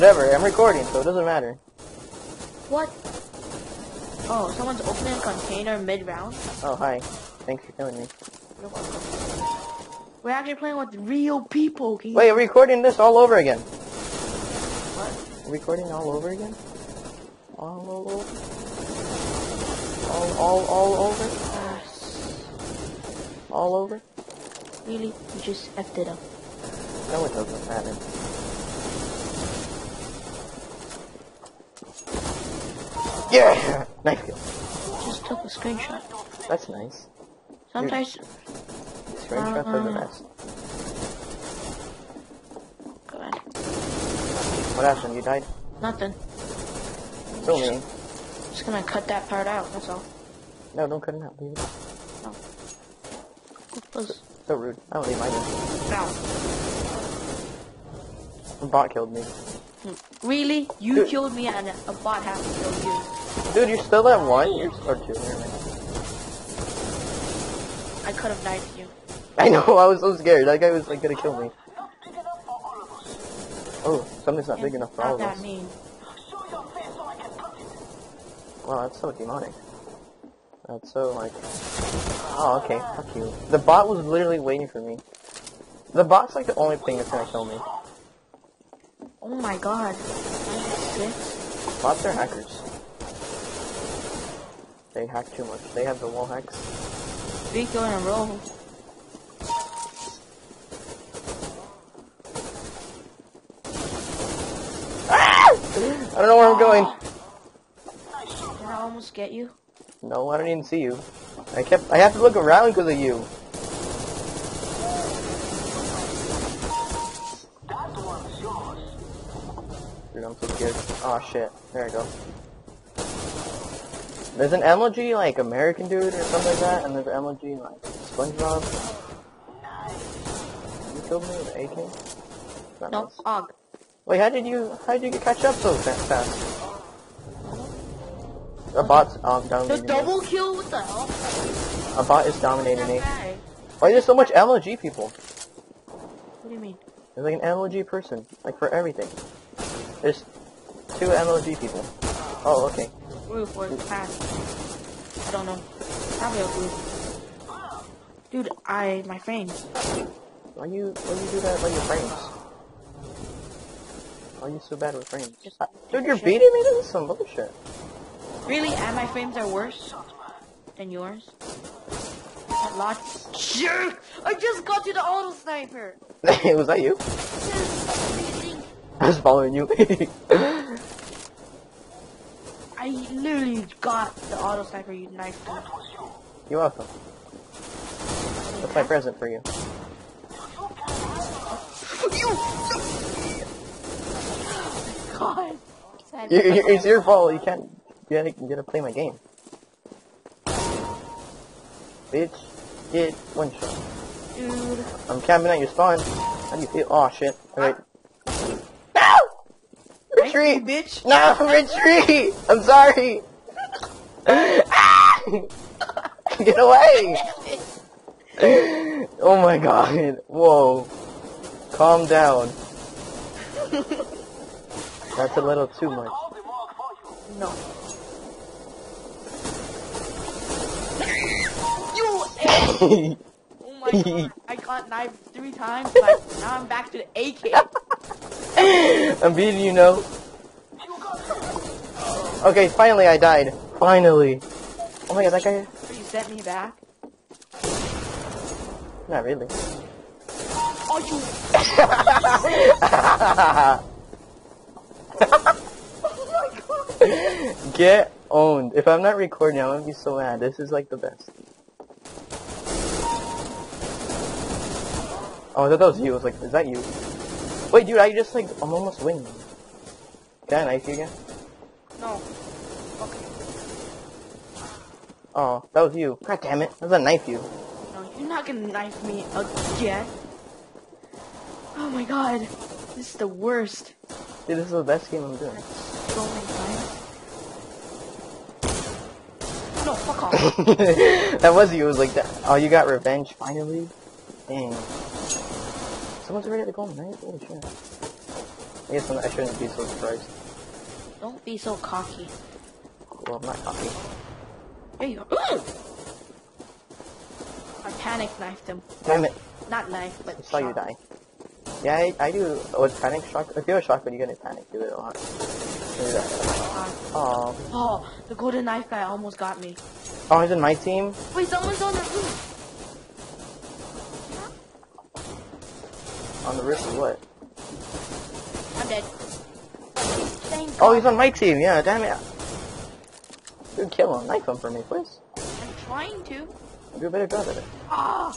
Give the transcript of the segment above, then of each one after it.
Whatever, I'm recording, so it doesn't matter. What? Oh, someone's opening a container mid-round? Oh, hi. Thanks for killing me. We're actually playing with real people. Can Wait, are recording this all over again? What? Recording all over again? All over? All, all, all over? Uh, All over? really? You just effed it up. No, it doesn't matter. Yeah! Knife kill. Just took a screenshot. That's nice. Sometimes, Screenshots are the uh, best. go ahead. What happened? You died? Nothing. So mean. Just gonna cut that part out, that's all. No, don't cut it out, leave it. Close. So rude. I don't leave mine in. Now. A bot killed me. Hmm. Really? You Dude. killed me and a bot happened to kill you. Dude, you're still at one? You're or two. I could have died to you. I know, I was so scared. That guy was like gonna kill me. Oh, something's not big enough for all of that us. mean. Wow, that's so demonic. That's so like. Oh, okay. Fuck you. The bot was literally waiting for me. The bot's like the only thing that's gonna kill me. Oh my god. 96? Bots are hackers. They hack too much. They have the wall hacks. Three kill in a row. Ah! I don't know where I'm going. Did I almost get you? No, I don't even see you. I kept. I have to look around because of you. Dude, I'm so scared. Oh shit. There I go. There's an emoji like American dude or something like that, and there's an emoji like SpongeBob. You killed me with AK? No. nice. Og. Wait, how did you how did you get catch up so fa- fast? A bot's um, The dominating me. double kill? What the hell? A bot is dominating me. Why there's so much MLG people? What do you mean? There's like an MLG person, like for everything. There's two MLG people. Oh, okay. Roof or pass? I don't know. Probably a roof. Dude, I my frames. Why you why you do that like your frames? Why are you so bad with frames? Just- Uh, Dude, you're shit. beating me? This is some bullshit. Really? And my frames are worse than yours? That lots. Sure. I just got you the auto sniper. was that you? I was following you. I literally got the auto sniper. You knifed. You're welcome. That's my present for you. God. You, you, it's your fault. You can't. You gotta, you gotta play my game. Bitch, get one shot. Dude. I'm camping at your spawn. How do you feel? Oh shit. Alright. Retreat! bitch. No, retreat! I'm sorry! Ah! Get away! Oh my god. Whoa. Calm down. That's a little too much. No. You. Oh my god. I got knifed three times. But now I'm back to the AK. I'm beating you, no? Okay, finally I died. Finally. Oh my god, that guy... You sent me back. Not really. Oh, you. Get owned. If I'm not recording, I'm gonna be so mad. This is like the best. Oh, I thought that was you. I was like, is that you? Wait, dude, I just like, I'm almost winning. Can I knife you again? No. Okay. Oh, that was you. God damn it. I was gonna knife you. No, you're not gonna knife me again. Oh my god. This is the worst. Dude, this is the best game I'm doing. So many times. No, fuck off. that was you. It was like that. Oh, you got revenge finally. Dang. Someone's already at the golden knife. Holy shit. I guess I'm, I shouldn't be so surprised. Don't be so cocky. Well, I'm not cocky. There you go. I panic knifed him. Damn it! Not knife, but I saw you die. Yeah, I, I do. With panic shock, if you're a shotgun, you're gonna panic. Do it a lot. Oh, Oh, the golden knife guy almost got me. oh, he's in my team. Wait, someone's on the roof. On the wrist of what? I'm dead. Thank Oh, he's on my team. Yeah, damn it. Dude, kill him. Knife him for me, please. I'm trying to. Do a better job at it. Ah!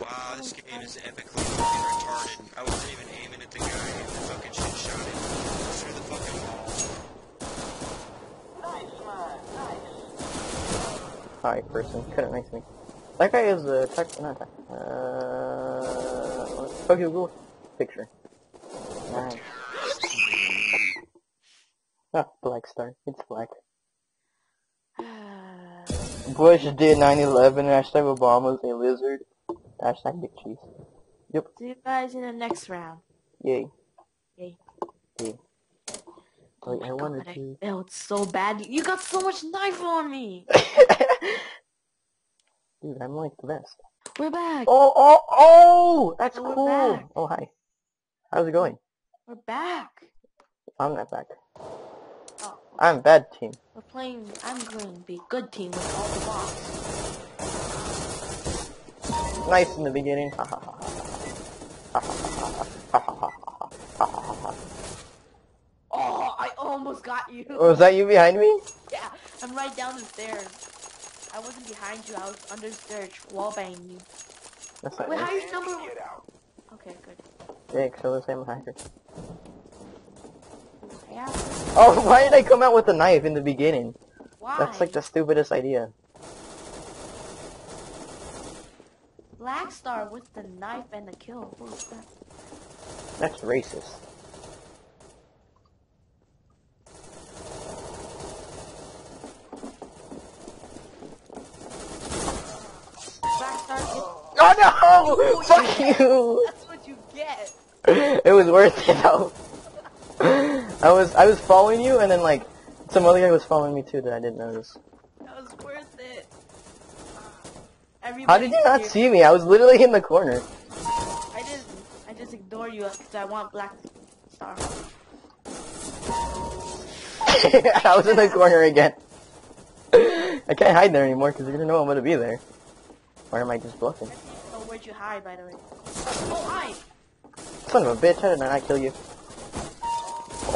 Wow, this game is epically fucking retarded. I wasn't even aiming at the guy and the fucking shit shot him through the fucking wall. Nice, man. Nice. Alright, person. Couldn't make me. That guy is a tech. Not tech. Uh. Tokyo Ghoul picture. Nice. Ah, Black Star. It's black. Bush did 9-11. Hashtag Obama's a lizard. Hashtag Dick Cheese. Yep. See you guys in the next round. Yay. Yay. Yay. Oh Wait, my I wanted God, I to. failed so bad. You got so much knife on me. Dude, I'm like the best. We're back. Oh, oh, oh! That's We're cool. back. Oh, hi. How's it going? We're back. I'm not back. Oh, I'm bad team. we're playing. I'm going to be good team with all the bots. Nice in the beginning. Oh, I almost got you. Oh, was that you behind me? Yeah, I'm right down the stairs. I wasn't behind you. I was under the stairs, wallbanging you. That's not Wait, how you number? Okay, good. Yeah, so the same hacker. Yeah. Oh, why did I come out with a knife in the beginning? Why? That's like the stupidest idea. Black Star with the knife and the kill. That? That's racist. Black Star. Gets... Oh no! Fuck you! That's what you get. it was worth it though. I was I was following you and then like some other guy was following me too that I didn't notice. That was worth it. Uh, everybody How did you not here- see me? I was literally in the corner. I just, I just ignore you because I want Black Star. I was in the corner again. I can't hide there anymore because you're gonna know I'm gonna be there. Or am I just bluffing? Oh, where'd you hide, by the way? Oh, hi. Son of a bitch, how did I not kill you?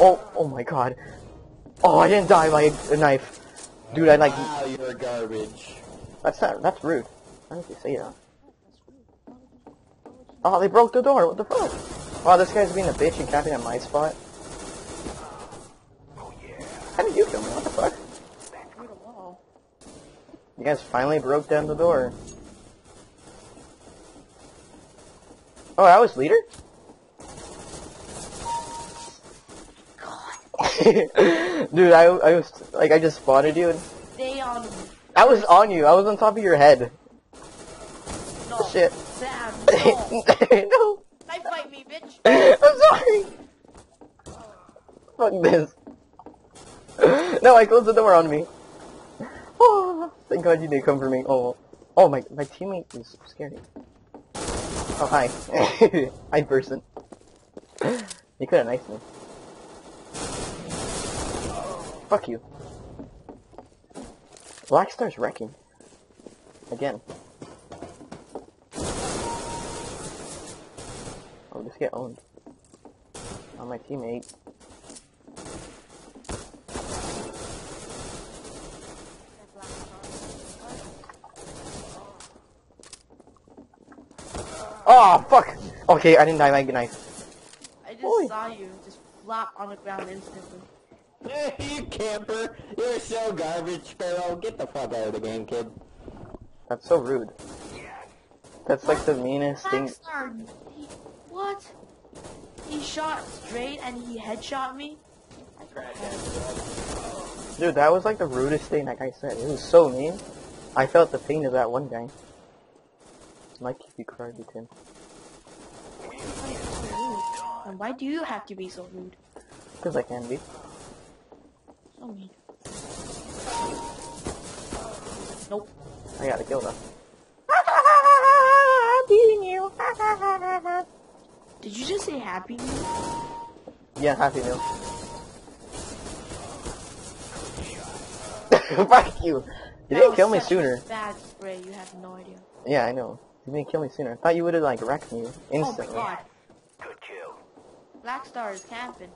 Oh, oh my god. Oh, I didn't die by a, knife. Dude, I like, Wow, you're garbage. that's not, that's rude. Why did you say that? Oh, they broke the door, what the fuck? Wow, this guy's being a bitch and camping at my spot. Oh yeah. How did you kill me? What the fuck? Through the wall. You guys finally broke down the door. Oh, I was leader? Dude, I, I was, like, I just spotted you and Stay on. Um, I was on you. I was on top of your head. No. Shit. Sam, no. no. Knife fight me, bitch. I'm sorry. Fuck this. No, I closed the door on me. Oh, thank God you didn't come for me. Oh, oh my, my teammate is scary. Oh hi, hi person. You could have knifed me. Fuck you. Black Star's wrecking. Again. Oh, just get owned. On my teammate. Oh, fuck! Okay, I didn't die a knife. I just saw you just flop on the ground instantly. you camper. You're so garbage, Sparrow. Get the fuck out of the game, kid. That's so rude. That's like the meanest thing. Black Star, he, what? He shot straight and he headshot me? Dude, that was like the rudest thing that guy said. It was so mean. I felt the pain of that one guy. Might keep you crying, Tim. And why do you have to be so rude? Because I can be. Oh, so mean. Nope. I gotta kill them. beating you. Did you just say happy meal? Yeah, happy meal. Fuck you. You didn't kill me sooner. Bad spray, you have no idea. Yeah, I know. You didn't kill me sooner. I thought you would have like wrecked me instantly. Oh my god. Black Star is camping.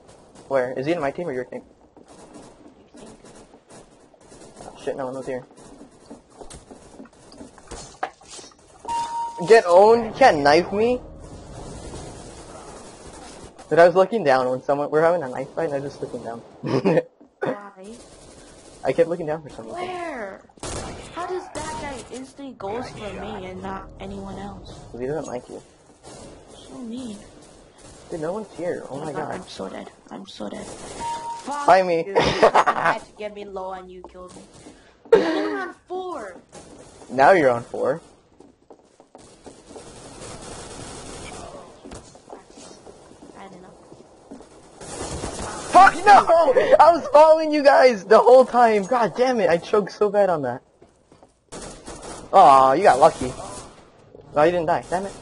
Where? Is he in my team or your team? You think? Oh, shit, no one was here. Get owned? You can't knife me? Dude, I was looking down when someone- we're having a knife fight and I was just looking down. Why? I kept looking down for some reason. Where? How does that guy instantly goes for me and not anyone else? Because he doesn't like you. So mean. Dude, no one's here. Oh, oh my god. I'm so dead. I'm so dead. Fuck Find me. you had to get me low and you killed me. You're on four. Now you're on four. Fuck no! I was following you guys the whole time. God damn it, I choked so bad on that. Aw, you got lucky. No, you didn't die. Damn it.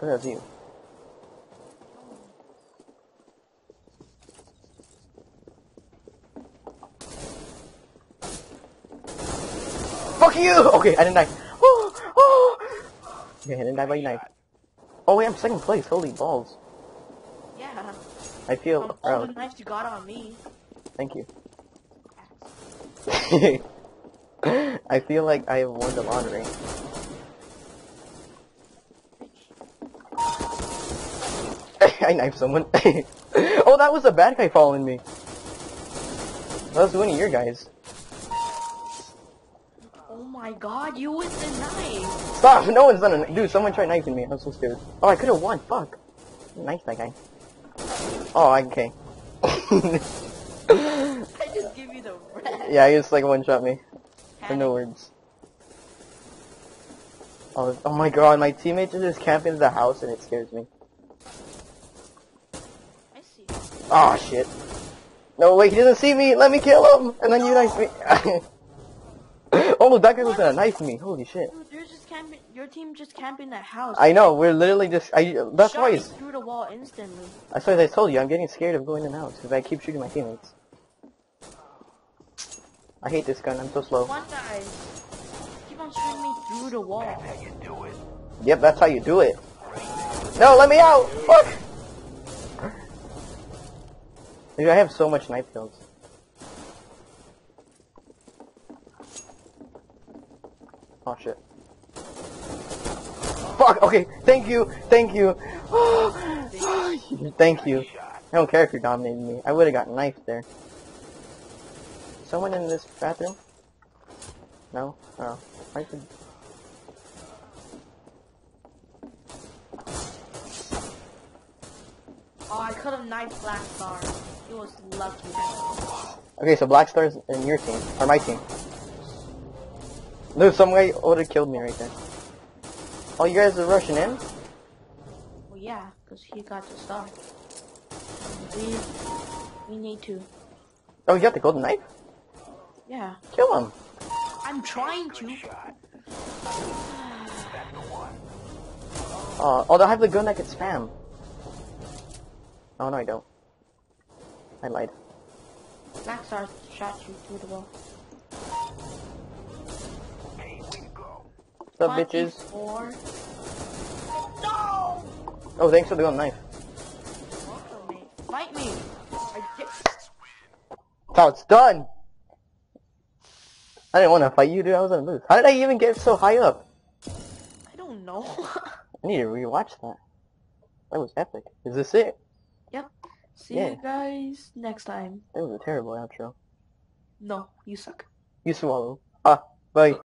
That was you. Fuck you! Okay, I didn't die. Oh, oh. Okay, I didn't die by knife. Oh wait, I'm second place. Holy balls. Yeah. I feel From all the knives you got on me. Thank you. I feel like I have won the lottery. I knifed someone. oh, that was a bad guy following me. That was one of your guys. Oh my god, you with the knife. Stop! No one's done it. Dude, someone tried knifing me. I'm so scared. Oh, I could have won. Fuck. Knife that guy. Oh, okay. I just give you the red. yeah, he just like one shot me. For no words. Oh, oh my god, my teammates are just camping in the house and it scares me. I see. Oh shit. No, wait, he doesn't see me. Let me kill him. And then you knife me. oh, that guy was gonna knife me. Holy shit. Dude, you're just camping. Your team just camping that house. I know, we're literally just, I, that's Shot why, me it's, through the wall instantly. that's why I told you, I'm getting scared of going in the house, because I keep shooting my teammates. I hate this gun, I'm so slow. One guy keep on shooting me through the wall. That's how you do it. Yep, that's how you do it. No, let me out! Fuck! Dude, I have so much knife kills. Oh shit. Fuck, okay, thank you, thank you. thank you. I don't care if you're dominating me. I would've got knifed there. Someone in this bathroom? No? Oh. I could... Oh, I could have knifed Black Star. He was lucky. Okay, so Black Star's in your team, or my team. Dude, some guy would have killed me right there. Oh, you guys are rushing in? Well, yeah, because he got the star. We, we need to. Oh, you got the golden knife? Yeah, Kill him. I'm trying to. Uh, oh, they'll have the gun that can spam. Oh, no, I don't. I lied. Black Star shot you through the wall. What's up, bitches? 24. No! Oh, thanks for the golden knife. Welcome. Fight me. That's how it's done. I didn't want to fight you, dude. I was gonna lose. How did I even get so high up? I don't know. I need to rewatch that. That was epic. Is this it? yep. See Yeah. you guys next time. That was a terrible outro. No, you suck. You swallow. Ah, bye.